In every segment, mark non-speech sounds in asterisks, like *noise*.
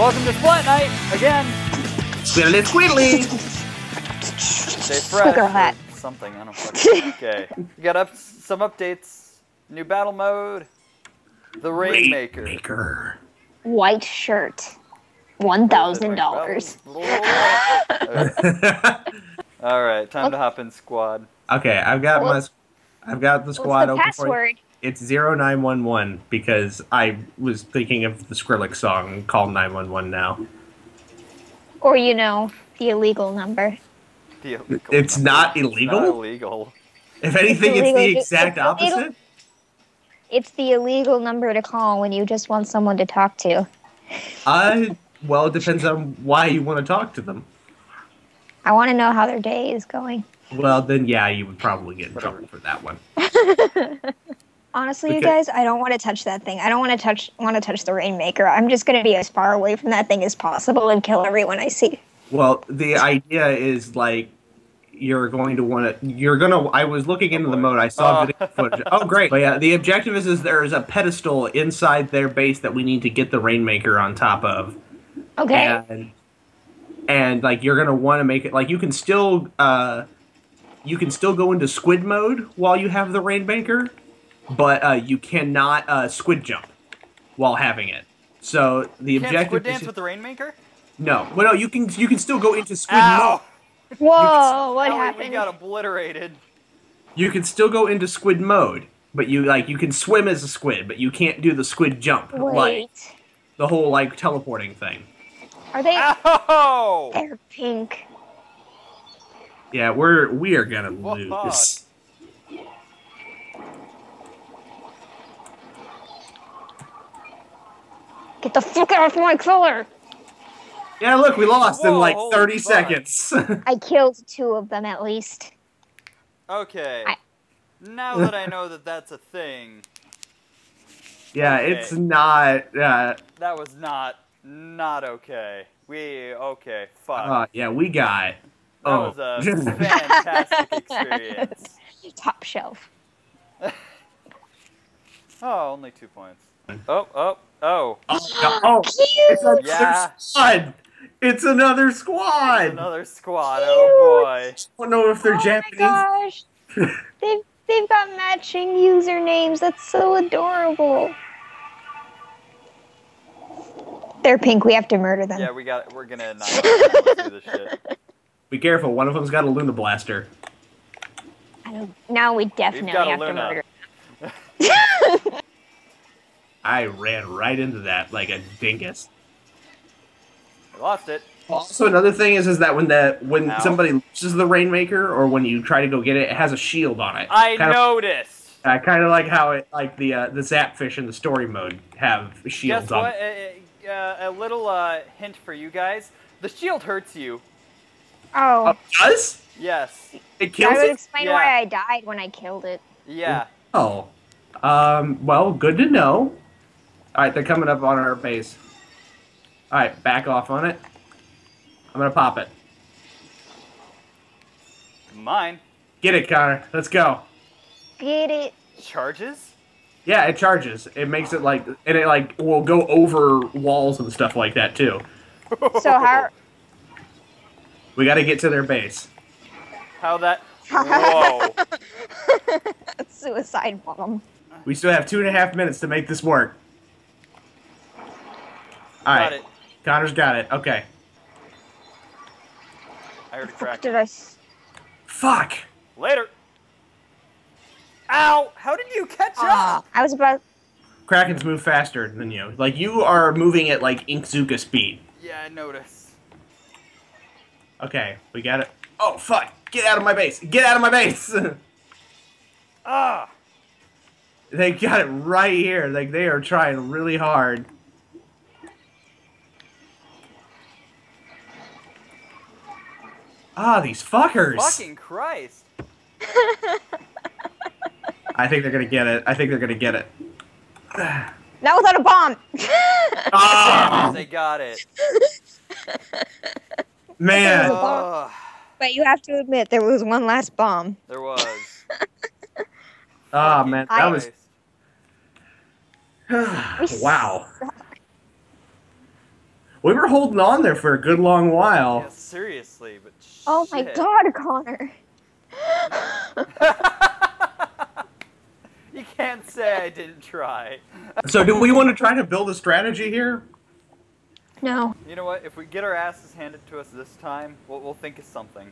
Welcome to Splat Night again. Squiddly squiddly. Stay fresh. Quicker or hat. Something. I don't fucking. *laughs* okay. We got up some updates. New battle mode. The Rainmaker. Maker. White shirt. One thousand dollars. *laughs* *laughs* All right, time to hop in squad. okay, I've got my. What's- I've got the What's squad the open for you. password? It's 0911 because I was thinking of the Skrillex song Call 911 now. Or you know, the illegal number. The illegal It's number. not It's illegal? not illegal. If anything, it's, illegal. the It's exact illegal. opposite. It's the illegal number to call when you just want someone to talk to. Uh, well, it depends on why you want to talk to them. I want to know how their day is going. Well, then yeah, you would probably get in Whatever. trouble for that one. *laughs* Honestly, you guys, I don't want to touch that thing. I don't want to touch want to touch the rainmaker. I'm just gonna be as far away from that thing as possible and kill everyone I see. Well, the idea is like you're going to want to. You're gonna. I was looking into the mode. I saw Uh. video footage. Oh, great! But yeah, the objective is is there is a pedestal inside their base that we need to get the rainmaker on top of, Okay. and and like you're gonna want to make it like you can still uh you can still go into squid mode while you have the rainmaker, but uh, you cannot uh, squid jump while having it. So the Can't objective squid dance is with the Rainmaker? no. Well, no, you can you can still go into squid Ow! mode. *laughs* Whoa! What Owie, We got obliterated. You can still go into squid mode, but you like you can swim as a squid, but you can't do the squid jump, like the whole like teleporting thing. Are they? Ow! They're pink. Yeah, we're we are gonna Fuck. lose. Get the fuck out of my color! Yeah, look, we lost in like thirty fuck. seconds. *laughs* I killed two of them at least. Okay. I- Now that I know that that's a thing, *laughs* yeah, Okay. it's not. Uh, that was not not okay. We okay. Fuck. uh, yeah, we got. that oh. was a *laughs* fantastic experience. Top shelf. Oh, only two points. Oh, oh, oh. oh, oh, it's another Yeah. squad. It's another squad. Another squad. Oh boy. I don't know if they're oh Japanese. my gosh! *laughs* they've they've got matching usernames. That's so adorable. They're pink. We have to murder them. Yeah, we got. We're gonna annihilate *laughs* do this shit. Be careful. One of them's got a Luna blaster. I don't, now we definitely got a have to murder. *laughs* I ran right into that like a dingus. We lost it. Also, another thing is, is that when the when Ow. somebody loses the Rainmaker, or when you try to go get it, it has a shield on it. I kind noticed. Of, I kind of like how it, like the uh, the Zapfish in the story mode have shields Guess on. what? it. Uh, uh, a little uh, hint for you guys. The shield hurts you. Oh, Oh, it does Yes. it that kills would explain Yeah. why I died when I killed it. Yeah. Oh, um, well, good to know. All right, they're coming up on our base. All right, back off on it. I'm gonna pop it. Mine. Get it, Connor. Let's go. Get it? Charges? Yeah, it charges. It makes it like, and it like will go over walls and stuff like that too. *laughs* So how? We got to get to their base. How that? *laughs* Whoa. Suicide bomb. We still have two and a half minutes to make this work. All Got right, it. Connor's got it. Okay. I heard a crack. did I? s- Fuck. Later. Ow! How did you catch Ah, up? I was about. Krakens move faster than you. Like you are moving at like Inkzooka speed. Yeah, I noticed. Okay, we got it. Oh fuck! Get out of my base! Get out of my base! *laughs* Ah! they got it right here. Like they are trying really hard. Ah, these fuckers! Fucking Christ! *laughs* I think they're gonna get it. I think they're gonna get it. *sighs* Not without a bomb. *laughs* *laughs* Ah, They got it. man! Ugh, but you have to admit there was one last bomb. there was. Ah, man, that I- was *sighs* wow. We were holding on there for a good long while. Yeah, seriously, but Oh my shit. god, Connor. *laughs* you can't say I didn't try. So, do we want to try to build a strategy here? No. You know what? If we get our asses handed to us this time, we'll, we'll think of something.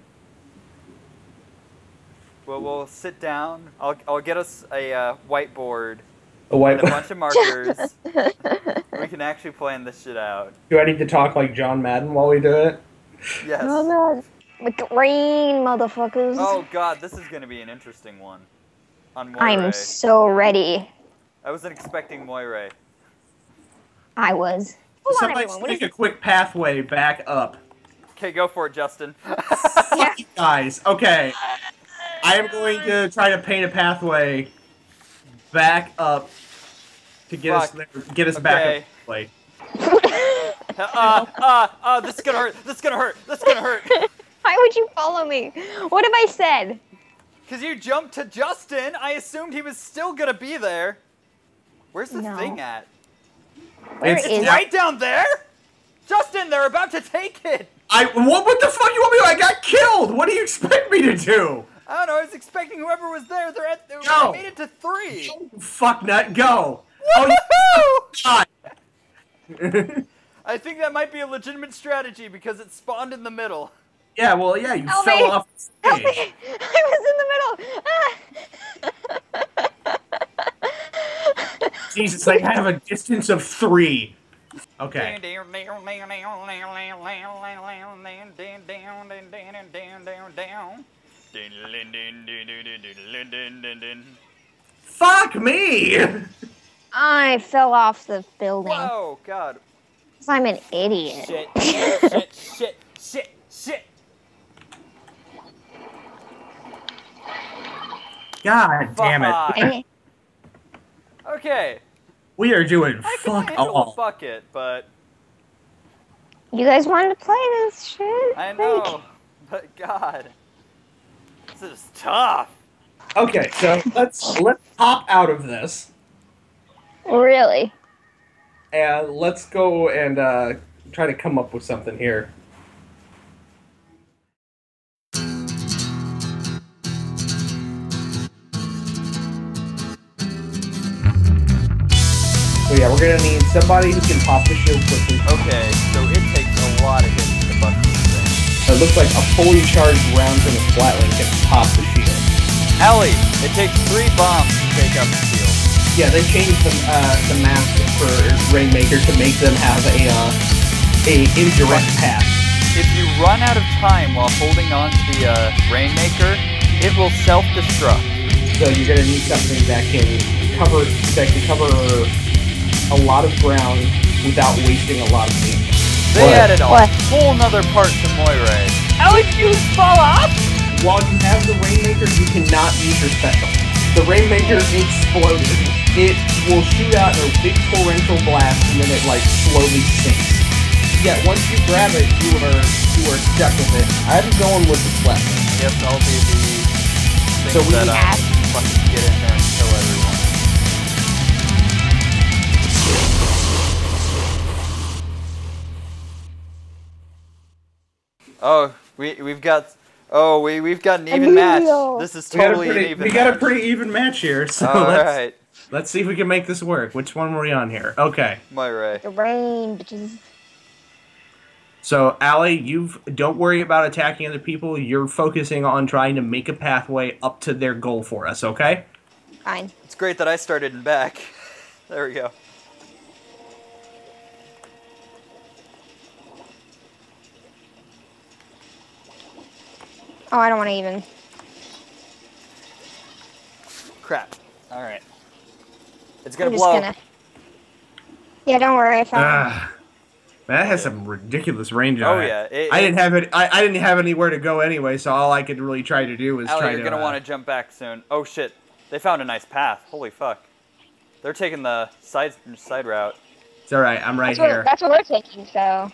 We'll, we'll sit down. I'll, I'll get us a uh, whiteboard A white. and a bunch of markers. *laughs* we can actually plan this shit out. Do I need to talk like John Madden while we do it? Yes. Oh no. With green motherfuckers. Oh god, this is gonna be an interesting one. On Moray. I'm so ready. I wasn't expecting Moray. I was. Hold on, Somebody everyone. What make is a quick pathway back up. Okay, go for it, Justin. *laughs* Yeah. You guys, okay. I am going to try to paint a pathway back up to get us there, get us back Okay. up. the way. *laughs* uh, uh, uh, this is gonna hurt. This is gonna hurt. This is gonna hurt. *laughs* Why would you follow me? What have I said? Cause you jumped to Justin. I assumed he was still gonna be there. Where's the No. thing at? Where It's is Right down there. Justin, they're about to take it. I what, what the fuck you want me to do? I got killed. What do you expect me to do? I don't know. I was expecting whoever was there. They're at. They Go. made it to three. Fuck nut, go. Oh Woohoo! God. *laughs* I think that might be a legitimate strategy because it spawned in the middle. Yeah, well, yeah, you Help fell me. off the Help me! I was in the middle. Ah. Jesus, I have a distance of three. Okay. Fuck me. I fell off the building. Whoa, God. 'Cause I'm an idiot. Shit, shit, shit, shit, shit. God damn it. *laughs* Okay, We are doing I can fuck handle a all. bucket, but You guys wanted to play this shit? I know, but God, this is tough. Okay, so let's let's hop out of this Really? and let's go and uh, try to come up with something here. Yeah, we're gonna need somebody who can pop the shield quickly. Okay, so it takes a lot of hits to bust this thing. It looks like a fully charged round from a Splatling can pop the shield. Ellie, it takes three bombs to take out the shield. Yeah, they changed the uh, the maps for Rainmaker to make them have a uh, a indirect path. If you run out of time while holding on to the uh, Rainmaker, it will self-destruct. So you're gonna need something that can cover that can cover a lot of ground without wasting a lot of heat. They What? added a What? whole nother part to Moray. How would you fall off? While you have the Rainmaker, you cannot use your special. The Rainmaker exploded. It will shoot out a big torrential blast and then it like slowly sinks. Yeah, once you grab it, you are you are stuck with it. I'm going with the flat. Yes, I'll be the thing So we that uh, have- fucking get in there Oh, we we've got oh we we've got an even match. This is We totally pretty, an even. we got a pretty even match here. So All let's right, let's see if we can make this work. Which one were we on here? Okay. Moray. The rain, bitches. So, Allie, you don't worry about attacking other people. You're focusing on trying to make a pathway up to their goal for us, okay? Fine. It's great that I started in back. *laughs* There we go. Oh, I don't want to even. Crap. All right. It's gonna I'm blow. gonna. Yeah, don't worry. If I found. Ah, that has some ridiculous range on Oh it. yeah. I didn't have it. I, I didn't have anywhere to go anyway, so all I could really try to do was Allie, try you're to. gonna uh, want to jump back soon. Oh shit! They found a nice path. Holy fuck! They're taking the side side route. It's all right. I'm right that's, what, here. that's what we're taking. So.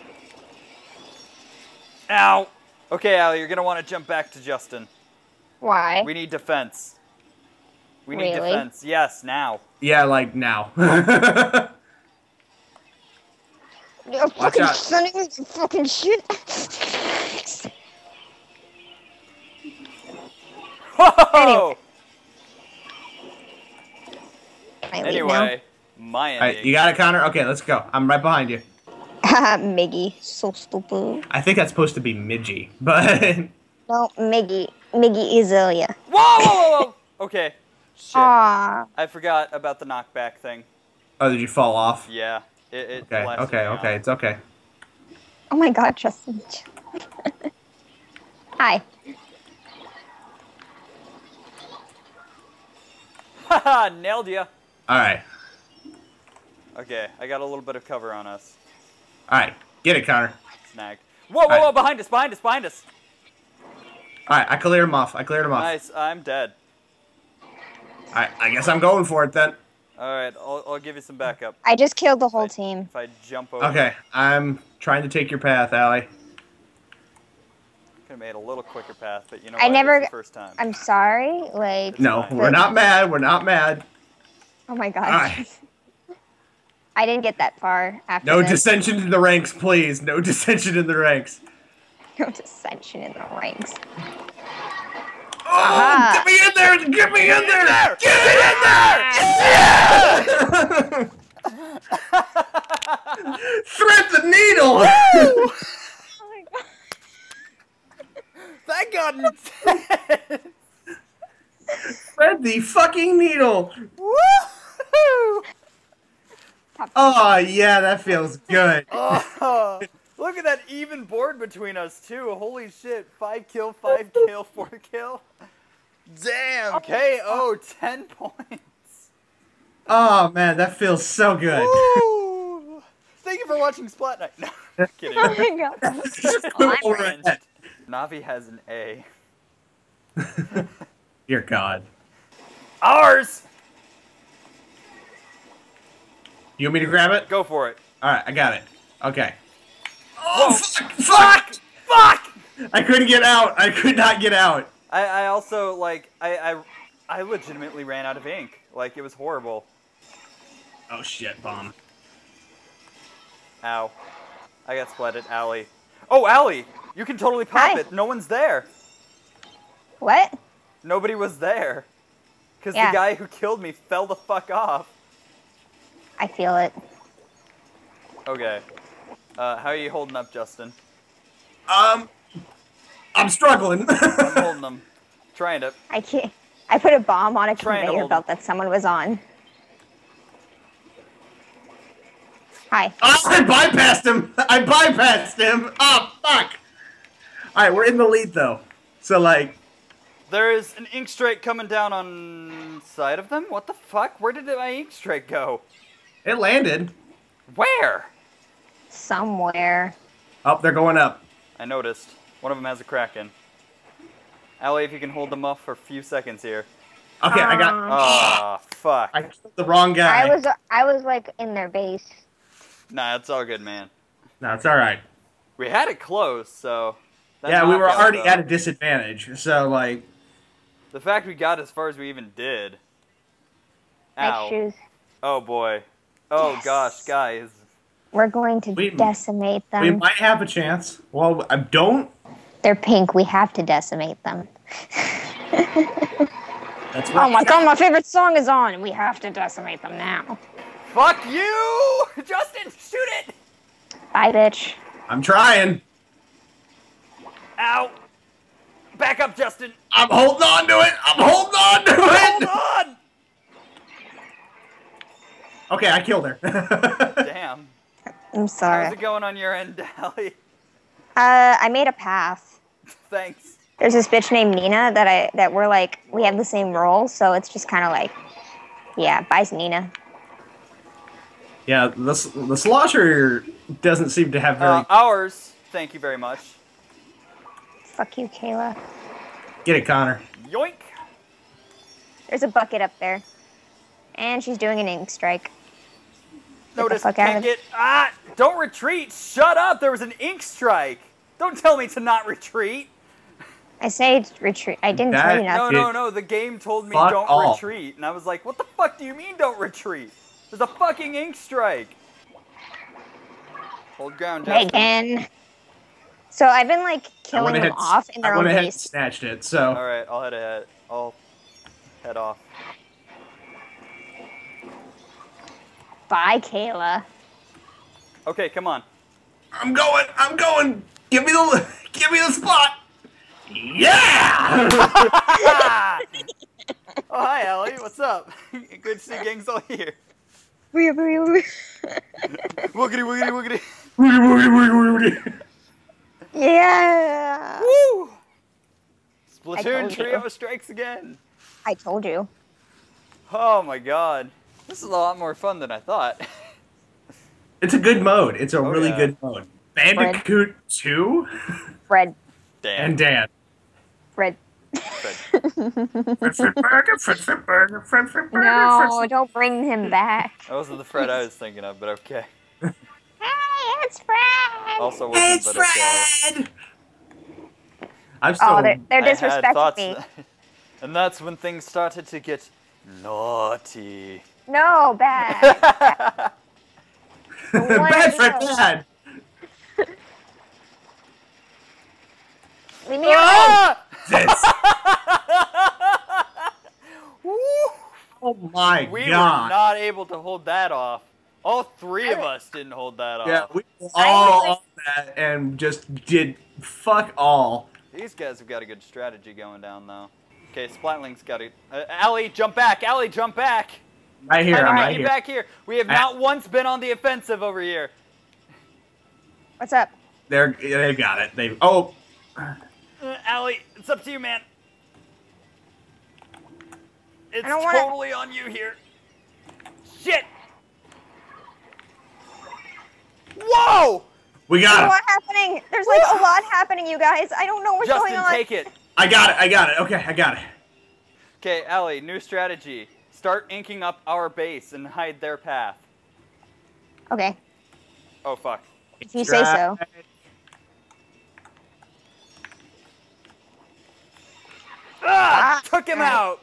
Ow! Okay, Allie, you're gonna want to jump back to Justin. Why? We need defense. We need Really? defense. Yes, now. Yeah, like now. You're Watch fucking out. sending me fucking shit. Whoa! Can I leave now? Anyway, my All right, you got it, Connor. Okay, let's go. I'm right behind you. Haha, *laughs* Miggy, so stupid. I think that's supposed to be Midgie, but *laughs* No, Miggy, Miggy Azealia. Whoa, whoa, whoa, whoa! Okay. Shit. Aww. I forgot about the knockback thing. oh, did you fall off? Yeah. It, it Okay, okay, me okay. off. It's okay. Oh my god, Justin. *laughs* Hi. Haha, nailed ya. All right, Okay, I got a little bit of cover on us. All right. Get it, Connor. Snag. Whoa, whoa, Alright. whoa! Behind us! Behind us! Behind us! All right, I cleared him off. I cleared him off. Nice. I'm dead. All right, I guess I'm going for it then. All right, I'll, I'll give you some backup. I just killed the whole Right. team. If I jump over. Okay, I'm trying to take your path, Allie. Could have made a little quicker path, but you know I what? never- It's the first time. I'm sorry. Like, No, fine. we're not mad. We're not mad. oh my All god. right. *laughs* I didn't get that far after No this. dissension in the ranks, please. No *laughs* dissension in the ranks. No dissension in the ranks. Oh, Aha. get me in there! Get me in there! there! Get in there! *laughs* Thread the needle! Oh my god. That got intense. *laughs* Thread the fucking needle! Woo! Oh, yeah, that feels good. *laughs* Oh, look at that even board between us too. Holy shit! Five kill, five kill, four kill. Damn! Oh. KO, ten points. Oh, man, that feels so good. Woo! Thank you for watching Splat Night. *laughs* No, kidding. Oh my god. *laughs* I'm Over Navi has an A. Dear God. Ours. You want me to grab it? Go for it. Alright, I got it. Okay. Oh, fuck! Fuck! Fuck! I couldn't get out. I could not get out. I, I also like I, I I legitimately ran out of ink. Like it was horrible. Oh, shit, bomb. Ow. I got splatted. Allie. Oh, Allie! You can totally pop Hi. it. No one's there. What? Nobody was there. Because Yeah. the guy who killed me fell the fuck off. I feel it. Okay. Uh, how are you holding up, Justin? Um, I'm struggling. I'm holding them. Trying to. I can't. I put a bomb on a Trying conveyor hold belt that someone was on. Hi. Oh, I bypassed him. I bypassed him. Oh fuck! All right, we're in the lead though. So like, There is an ink strike coming down on side of them. What the fuck? Where did my ink strike go? It landed. Where? Somewhere. Oh, they're going up. I noticed. One of them has a kraken. Allie, if you can hold them off for a few seconds here. Okay, I got. Um, Ah, fuck. I killed the wrong guy. I was I was like in their base. Nah, it's all good, man. No, it's all right. We had it close, so. yeah, we were knockout, already though, at a disadvantage. So like, The fact we got as far as we even did. Ow. shoes. Oh boy. Oh Yes. gosh, guys. We're going to We- decimate them. we might have a chance. Well, I don't. They're pink. We have to decimate them. That's Oh my god, my favorite song is on. We have to decimate them now. Fuck you! *laughs* Justin, shoot it! Bye, bitch. I'm trying. Ow! Back up, Justin! I'm holding on to it. I'm holding on to Hold it. on! Okay, I killed her. *laughs* Damn. I'm sorry. How's sorry. it going on your end, Dally? Uh, I made a pass. Thanks. There's this bitch named Nina that I that we're like we have the same role, so it's just kind of like, yeah, bye, Nina. yeah, the s- the slosher doesn't seem to have very. Uh, ours, thank you very much. Fuck you, Kayla. Get it, Connor. Yoink! There's a bucket up there, and she's doing an ink strike. the Notice fuck out can't of- get. Ah! Don't retreat! Shut up! There was an ink strike! Don't tell me to not retreat! I say retreat. I didn't tell you That- No, no, no. The game told me Fuck don't off. retreat. And I was like, what the fuck do you mean don't retreat? There's a fucking ink strike. Hold ground, Justin. Megan. So I've been like killing went them ahead, off in their I own went ahead and base. snatched it. So All right, I'll head ahead. I'll head off. Bye, Kayla. Okay, come on. I'm going. I'm going. Give me the. *laughs* Give me the spot. Yeah. *laughs* Oh, hi, Allie. What's up? *laughs* Good to see gang's all here. Wee, wee, wee. Woogity, woogity, woogity. Woody, woody, woody, woody. yeah. Woo! I Splatoon told trio you. strikes again. I told you. Oh my god. This is a lot more fun than I thought. *laughs* It's a good mode. It's a Oh, really yeah. good mode. Bandicoot 2 Fred. Damn. and Dan. Fred. Fred. No, don't bring him back. *laughs* That wasn't the Fred I was thinking of, but okay. *laughs* Hey, it's Fred. Also wasn't, but okay. I'm oh, still. Oh, they're, they're disrespecting thoughts me. and that's when things started to get naughty. No, bad. *laughs* What bad for that? dad. Leave me alone. Ah! *laughs* This. Oh my god. We were not able to hold that off. All three of us didn't hold that off. yeah, we all was that and just did fuck all. These guys have got a good strategy going down, though. Okay, Splatling's got it. Uh, Allie, jump back! Allie, jump back! Right here, I I'm need right you here. back here. We have not once been on the offensive over here. What's up? They're they got it. They oh Uh, Allie, it's up to you, man. It's don't wanna- totally on you here. Shit! Whoa! we There's a got it. lot happening. There's like a lot happening, you guys. I don't know what's Justin, going on. take it. I got it. I got it. Okay, I got it. Okay, Allie, new strategy. Start inking up our base and hide their path. Okay, Oh, fuck. if you say so. Ah! Ah, Took him alright. out!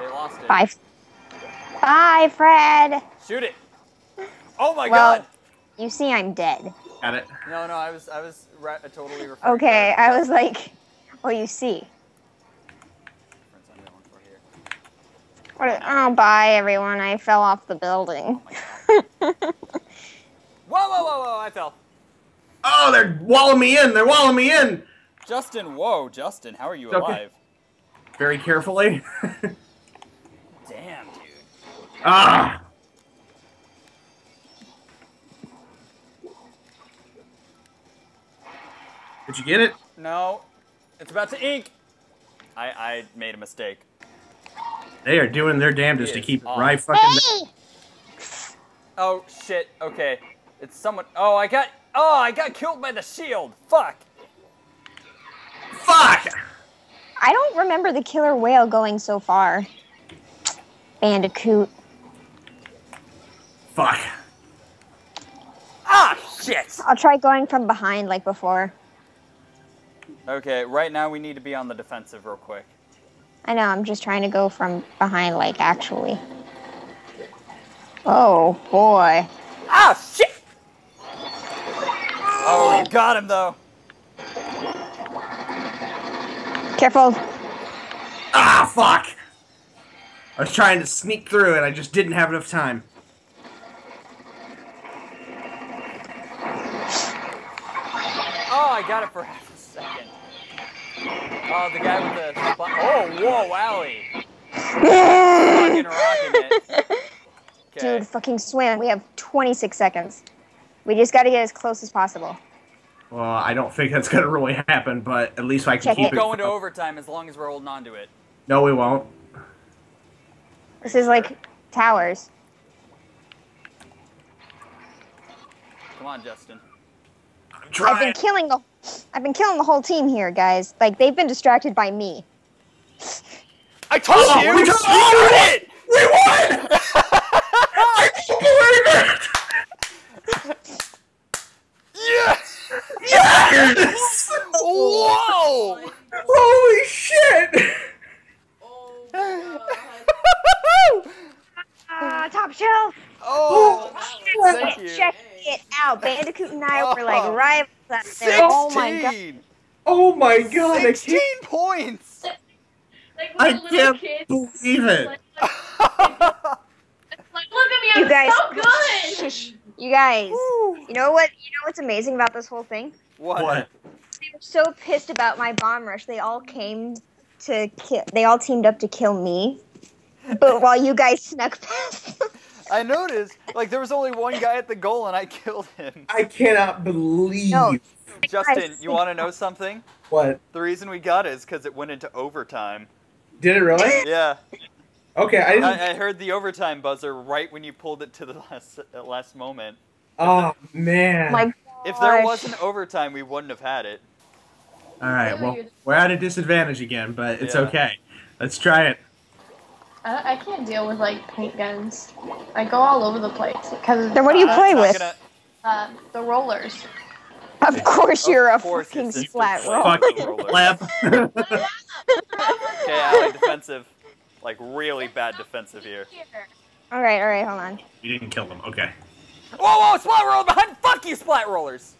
They lost it. Bye. Bye, Fred. Shoot it! Oh my Well- god! You see, I'm dead. Got it. No, no, I was, I was ra- totally referring to Okay, I was like, well, you see. reference I'm going for here. What? Oh, bye, everyone. I fell off the building. *laughs* Whoa, whoa, whoa, whoa! I fell. Oh, they're walling me in. They're walling me in. Justin, whoa, Justin, how are you okay. alive? Very carefully. *laughs* Damn, dude. ah. Did you get it? No, it's about to ink. I, I made a mistake. They are doing their damnedest to keep it on. right fucking. Hey! Oh shit. Okay, it's someone. Oh, I got. Oh, I got killed by the shield. Fuck. Fuck! I don't remember the killer whale going so far. Bandicoot. Fuck. Ah, shit. I'll try going from behind like before. Okay, right now we need to be on the defensive real quick. I know, I'm just trying to go from behind, like, actually. Oh, boy. Ah, shit. Oh, you got him though. Careful. Ah, fuck! I was trying to sneak through and I just didn't have enough time. Oh, I got it for half a second. Oh, the guy with the. Oh, whoa, Allie. *laughs* Fucking rocking it. Okay. Dude, fucking swim. We have 26 seconds. We just gotta get as close as possible. Well, I don't think that's gonna really happen, but at least I can Check keep it. it. We'll go into overtime as long as we're holding on to it. No, we won't. This is like towers. Come on, Justin. I'm I've trying. been killing the I've been killing the whole team here, guys. Like they've been distracted by me. I told Oh, you! we You took- did it! We won! I can't believe it! Yes! Yes! Whoa! Holy shit! *laughs* Ah, top shelf. oh, check it out! Bandicoot and I were like Oh. rivals out there. Oh my god. Oh my god! I 16 points! Like I can't kids. believe it. Like, like, like, look at me, I'm You guys- so good. Shush. You guys, you know what? You know what's amazing about this whole thing? what? What? They were so pissed about my bomb rush. They all came to kill. They all teamed up to kill me. But while you guys snuck past. *laughs* I noticed, like, there was only one guy at the goal and I killed him. I cannot believe No. Justin, you want to know something? what The reason we got it is because it went into overtime. did it really? Yeah, Okay, I didn't. I, I heard the overtime buzzer right when you pulled it to the *laughs* last uh, last moment. oh man! my If there wasn't overtime, we wouldn't have had it. All right, well, we're at a disadvantage again, but it's Yeah. okay. Let's try it. I, I can't deal with like paint guns. I go all over the place because Then what do you uh, play with? gonna- Uh, the rollers. Of course, you're a course fucking it's flat instant roll. play. Fucking pleb. *laughs* Okay, Allie, defensive. Like, really bad defensive here. all right, all right, hold on. you didn't kill him. Okay. Whoa, whoa, splat roller behind! Fuck you, splat rollers!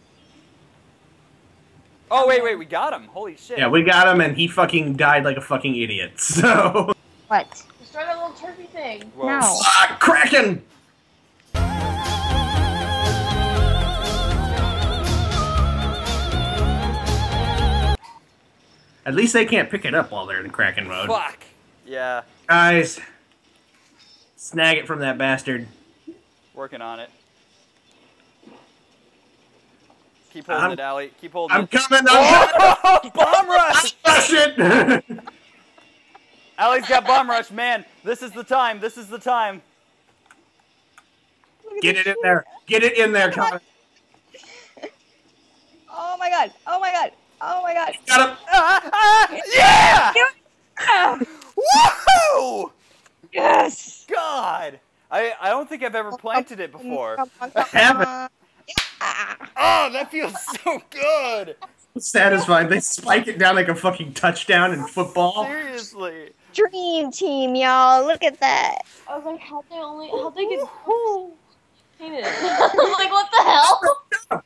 Oh, wait, wait, we got him. Holy shit. Yeah, we got him, and he fucking died like a fucking idiot. *laughs* So. What? Destroy that little turkey thing. Whoa. No. Ah, Kraken! At least they can't pick it up while they're in Kraken mode. Fuck. Yeah, Guys, snag it from that bastard. working on it. Keep holding I'm- it, Allie. Keep holding I'm it. coming, I'm coming! Oh, *laughs* bomb rush! Rush it! *laughs* Allie's got bomb rush. Man, this is the time. This is the time. Get it in there. Get it in there, Connor. *laughs* Oh my god! Oh my god! Oh my god! Got him. Ah, ah, yeah! Ah, Woohoo! yes! God, I I don't think I've ever planted it before. Haven't. Oh, that feels so good. Satisfied. They spike it down like a fucking touchdown in football. Seriously. Dream team, y'all! Look at that. I was like, how they only how they get painted? I was like, what the hell?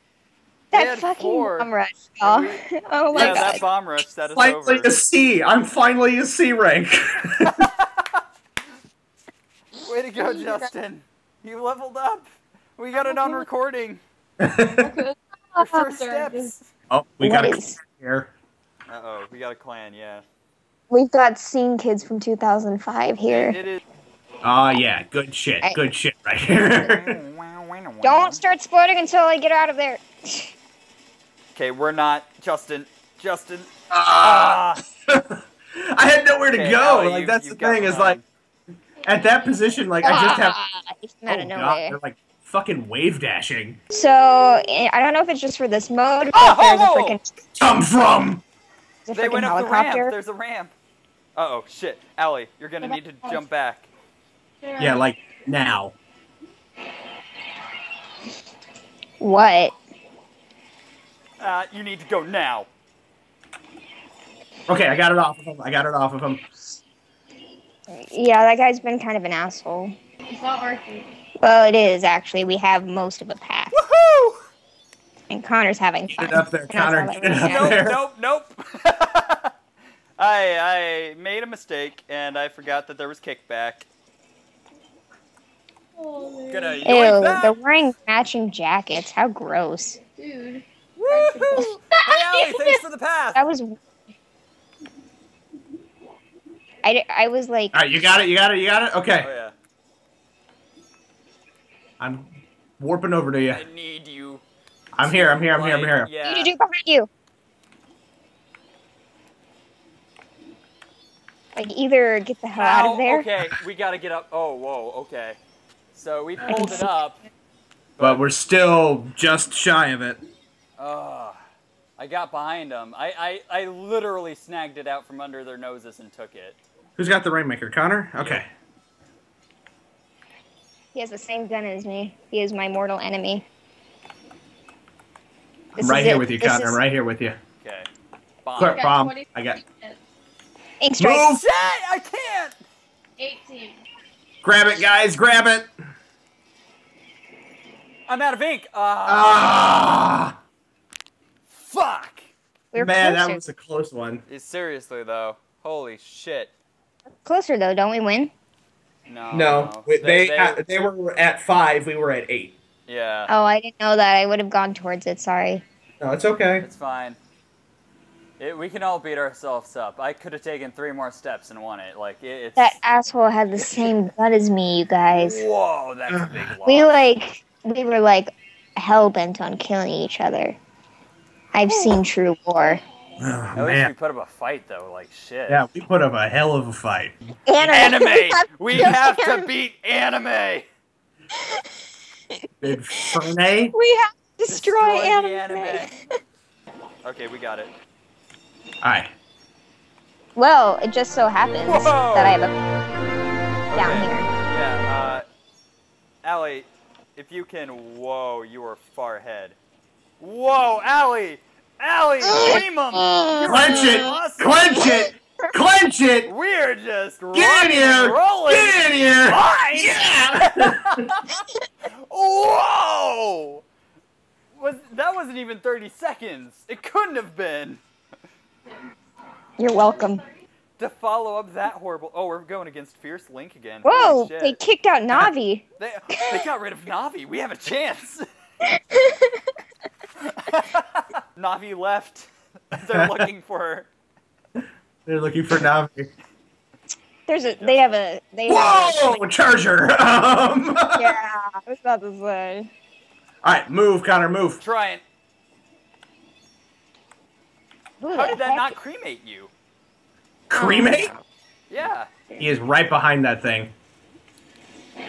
We That fucking four. bomb rush, y'all. *laughs* Oh my yeah, god. that bomb rush set us Finally over. a C. I'm finally a C rank. *laughs* Way to go, *laughs* Justin. You leveled up. We got it on recording. Okay. Our first steps. oh, we What got a is- here. Uh oh, we got a clan, yeah. We've got Scene Kids from 2005 here. It is. Oh yeah, good shit. Good shit right here. *laughs* Don't start splitting until I get out of there. Okay, we're not. Justin. Justin. Ah. Ah! *laughs* I had nowhere to Okay, go. Allie, like you- that's you've the thing is like at that position, like I just have. Ah, it's Oh out of god, nowhere. they're like fucking wave dashing. So I don't know if it's just for this mode, but Oh, there's oh, oh! freaking Come from. a They freaking went up the ramp. helicopter. There's a ramp. Uh oh, shit. Allie, you're gonna need to jump back. Yeah, like now. What? Uh, you need to go now. Okay, I got it off of him. I got it off of him. Yeah, that guy's been kind of an asshole. It's not working. Well, it is actually. We have most of a path, Woohoo! and Connor's having fun. it up there, And Connor. Get it up there. Nope, nope, nope. *laughs* I I made a mistake and I forgot that there was kickback. Oh, uh, Gonna Ew, they're wearing matching jackets. How gross. dude. Woohoo! Hey Allie, thanks for the pass. That was. I, I was like, All right, you got it. You got it. You got it. Okay, Oh yeah. I'm warping over to you. I need you. I'm here. I'm here. I'm here. I'm Like, here. Yeah. you do behind you. Like either get the hell out of there. Okay, we gotta get up. Oh, whoa. Okay. So we oh, pulled it up. But we're still just shy of it. Ugh. I got behind them. I, I, I literally snagged it out from under their noses and took it. Who's got the rainmaker? Connor. Okay. He has the same gun as me. He is my mortal enemy. This I'm right here it. with you, This Connor. is- I'm right here with you. Okay. Bomb. Quick bomb. I got. Ink strike. Move! Shit! I can't! 18. Grab it, guys. Grab it. I'm out of ink. Ah, Ah, fuck. We were man, closer. that was a close one. Seriously though, holy shit. closer though. Don't we win? No. No, we- they uh, they, were at five. We were at eight. yeah. Oh, I didn't know that. I would have gone towards it. Sorry. No, it's okay. It's fine. It, we can all beat ourselves up. I could have taken three more steps and won it. Like it, it's. That asshole had the same *laughs* gut as me, you guys. Whoa, that's a big loss. We like we were like hell bent on killing each other. I've seen true war. Oh, At least we put up a fight though. Like shit. Yeah, we put up a hell of a fight. Anime. *laughs* we have to beat anime. Did Fernay? We have to destroy, the anime. Okay, we got it. Alright. Well, it just so happens Whoa. that I have a down Okay. here. Yeah. Uh, Allie, if you can. Whoa, you are far ahead. Whoa, Allie. Allie, dream 'em. Clench it! Awesome. Clench it! Clench it! *laughs* We're just Get in rocking here! rolling. Get in here! Fine. Yeah! *laughs* Whoa! Was that wasn't even 30 seconds. It couldn't have been. You're welcome. To follow up that horrible. Oh, we're going against Fierce Link again. Whoa! Holy shit. They kicked out Navi. They, they got rid of Navi. We have a chance. *laughs* Navi left. They're looking for her. They're looking for Navi. There's a. They have a. They have Whoa! Charger! *laughs* Um, yeah, I was about to say. Alright, move, Connor, move. Trying. Who How did that heck- not cremate you? Cremate? Yeah. He is right behind that thing.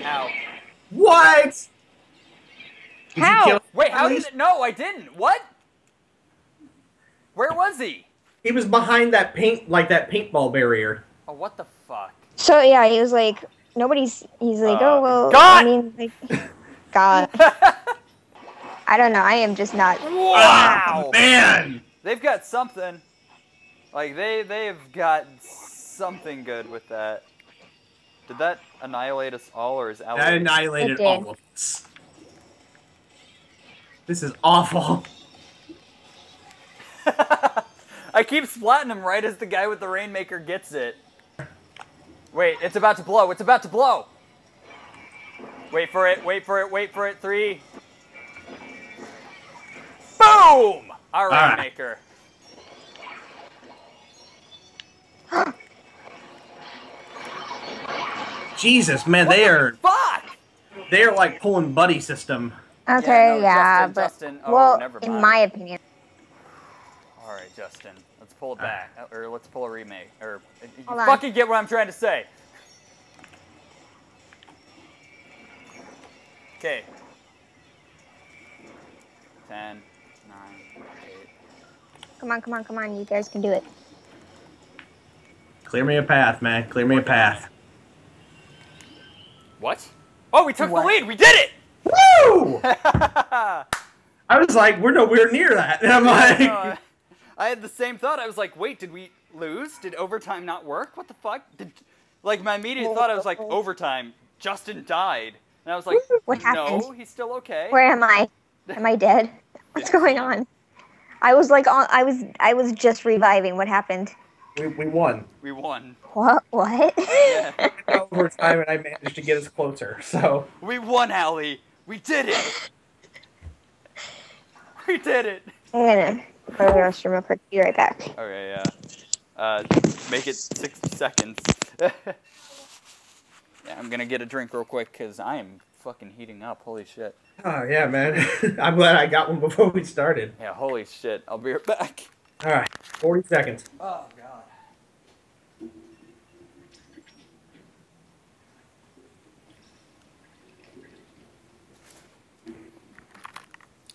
Ow. What? Did you How? kill Wait, how did least? it? No, I didn't. What? Where was he? He was behind that paint, like that paintball barrier. Oh, what the fuck? So yeah, he was like, nobody's. He's like, Uh, oh well. God! I mean, like, God. *laughs* I don't know. I am just not. Wow. *laughs* Oh, man! They've got something. Like they they've got something good with that. Did that annihilate us all, or is That Allie? annihilated all of us. This is awful. *laughs* I keep splatting him right as the guy with the rainmaker gets it. Wait, it's about to blow. It's about to blow. Wait for it. Wait for it. Wait for it. Three. Boom! Our right. rainmaker. *gasps* Jesus, man, What they the are Fuck! they are like pulling buddy system. Okay, no, yeah, Justin, but Justin. Oh, well, never in my opinion, All right, Justin. Let's pull it ah. back, uh, or let's pull a remake, or uh, you Hold on. fucking get what I'm trying to say. Okay. Ten, nine, eight. Come on, come on, come on. You guys can do it. Clear me a path, man. Clear me a path. What? Oh, we took What? the lead. We did it. Woo! *laughs* I was like, we're nowhere near that. And I'm *laughs* like, No, I had the same thought. I was like, wait, did we lose? Did overtime not work? What the fuck? Did like my immediate thought? I was like, overtime. Justin died, and I was like, What happened? no, happened? he's still okay. Where am I? *laughs* Am I dead? What's going on? I was like on. I was. I was just reviving. What happened? we, we won. We won. What? What? Yeah. *laughs* Overtime, and I managed to get us closer. So, We won, Allie. We did it. We did it. I'm gonna go to the restroom real quick. Be right back. Okay, yeah. Uh, make it 60 seconds. *laughs* yeah, I'm gonna get a drink real quick because I am fucking heating up. Holy shit. oh yeah, man. *laughs* I'm glad I got one before we started. Yeah, holy shit. I'll be right back. All right, 40 seconds. Oh, God.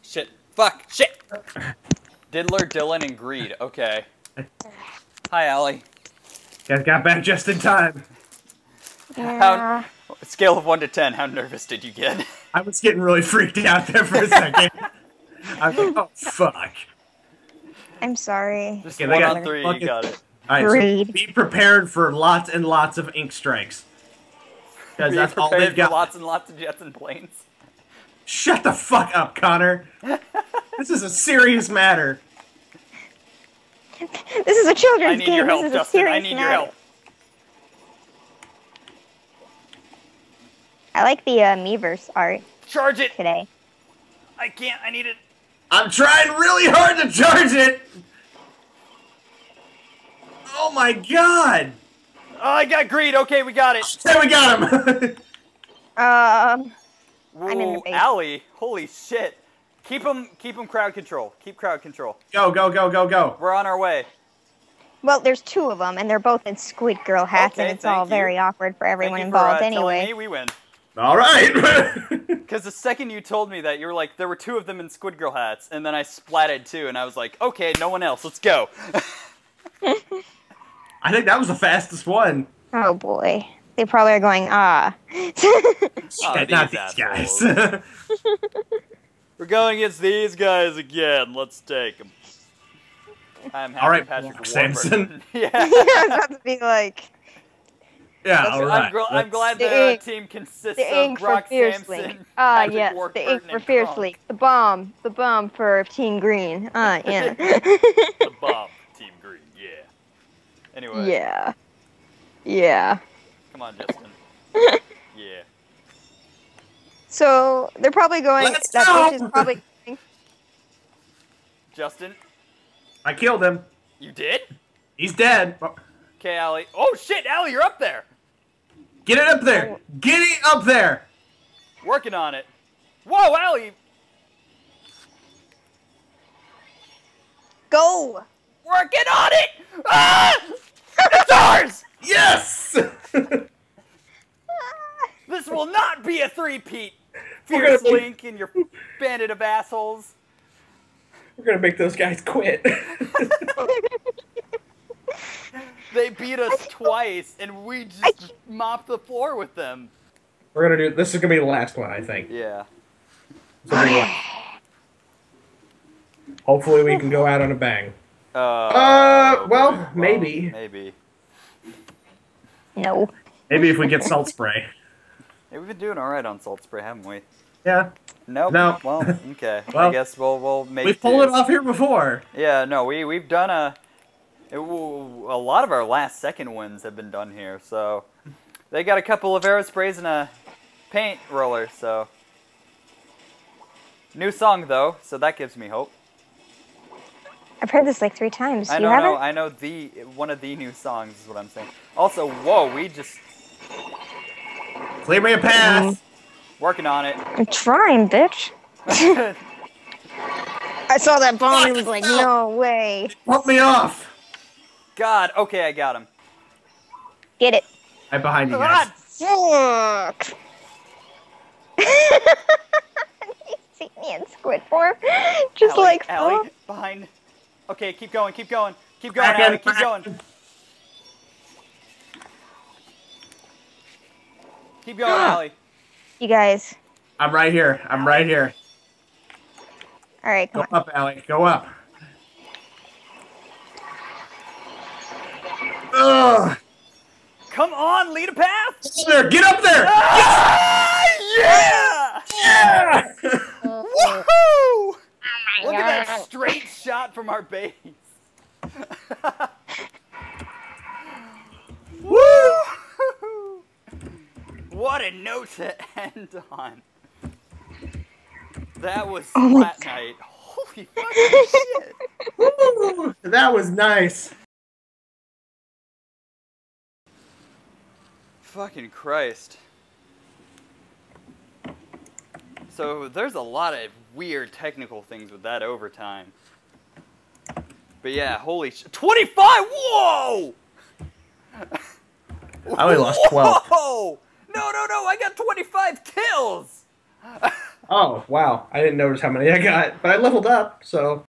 Shit. Fuck. Shit. Diddler, Dylan, and Greed. Okay. *laughs* Hi, Allie. Guys got back just in time. Yeah. Scale of 1 to 10, how nervous did you get? I was getting really freaked out there for a second. *laughs* I was like, oh fuck. I'm sorry. Just Okay, 1 got on 3, fucking- you got it. All right, so Greed. be prepared for lots and lots of ink strikes. Because Be that's all prepared they've got. lots and lots of jets and planes. Shut the fuck up, Connor. *laughs* this is a serious matter. This is a children's I need game. your this help, is a Justin. I serious need your matter. help. I like the uh, Miiverse art Charge it. today. I can't. I need it. I'm trying really hard to charge it. Oh my god. Oh, I got greed. Okay, we got it. There we got him. *laughs* Um, I'm in the base. Allie. Holy shit. Keep him. Keep him crowd control. Keep crowd control. go, go, go, go, go. We're on our way. well, there's two of them, and they're both in Squid Girl hats, Okay, and it's all you. very awkward for everyone Thank you involved for, uh, anyway. me we win. All right. *laughs* Because the second you told me that, you were like, there were two of them in Squid Girl hats, and then I splatted two, and I was like, okay, no one else. Let's go. *laughs* I think that was the fastest one. Oh boy. They probably are going, ah. *laughs* Shit, not these these guys. We're going against these guys again. Let's take them. I'm happy All right, Patrick Mark Warburton. Samson. yeah. I was about to be like, yeah, That's- all I'm, right. gl- I'm glad The the uh, ink- team consists the of ink for Brock fiercely. Samson, Ah, Patrick yes, the ink for and fiercely. The bomb, the bomb for Team Green. Ah, *laughs* yeah. The *laughs* bomb, Team Green. Yeah. Anyway. yeah. Yeah. Come on, Justin. *laughs* yeah. So they're probably going. Let's that go! bitch is probably. Justin, I killed him. you did? He's dead. Okay, Allie. Oh shit, Allie, you're up there. Get it up there. Get it up there. Working on it. Whoa, Allie, Go. working on it. Ah! It's ours. Yes. *laughs* This will not be a three-peat. We're Fierce gonna make- Link and your bandit of assholes. We're gonna make those guys quit. *laughs* *laughs* They beat us twice, and we just mopped the floor with them. We're gonna do. This is gonna be the last one, I think. Yeah. This will be the last. Hopefully, we can go out on a bang. Uh, Uh, well, well, maybe. Maybe. No. Maybe if we get salt spray. *laughs* Hey, we've been doing all right on Salt Spray, haven't we? Yeah, Nope. No. Well, okay. well, I guess we'll we'll make. we've pulled it off here before. Yeah. No, we we've done a. It, w- a lot of our last second wins have been done here, so they got a couple of aerosprays and a paint roller. So new song though, so that gives me hope. I've heard this like three times. I you know, haven't? no, I know the one of the new songs is what I'm saying. Also, whoa, we just Clear me a path. Mm-hmm. working on it. I'm trying, bitch. *laughs* I saw that bomb and was like, *laughs* no way. Pump me off. God, okay, I got him. Get it. Right behind you guys. God, Fuck. you see me in squid form? Just Allie, like, Allie, oh. behind. Okay, keep going, keep going, keep going, Back Allie, keep back going. Keep going, ah. Allie. You guys. I'm right here. I'm right here. All right, Go come on. up, Allie. Go up. Ugh. Come on, lead a path. Get there. Get up there. Ah, yeah! Yeah. *laughs* Woohoo! Look at that straight shot from our base. *laughs* Woo! What a note to end on. That was Oh Splatnight. Holy fucking *laughs* shit. That was nice. Fucking Christ. So there's a lot of weird technical things with that overtime. But yeah, holy sh- 25! Whoa! I only lost 12. Whoa! No, no, no, I got 25 kills! Oh wow! I didn't notice how many I got, but I leveled up, so